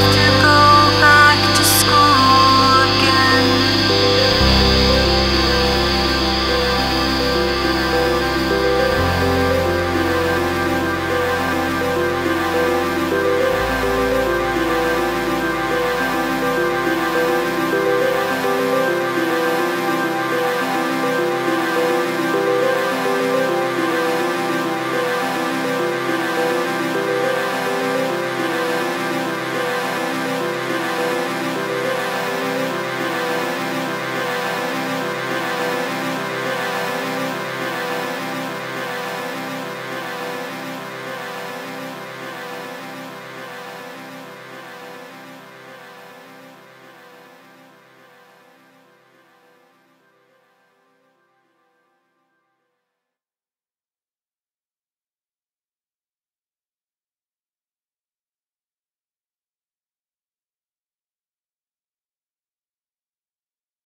after